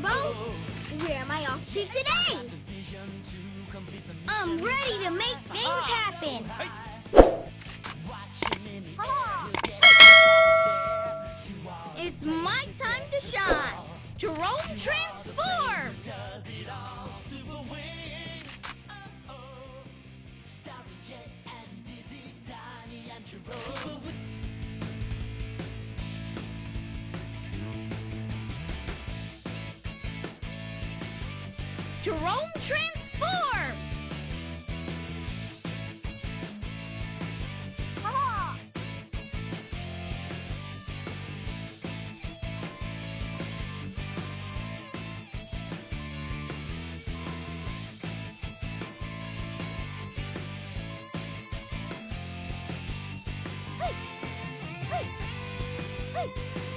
Jimbo. Where am I off to today? I'm ready to make things happen. It's my time to shine. Jerome transform. Jerome transform! Hey!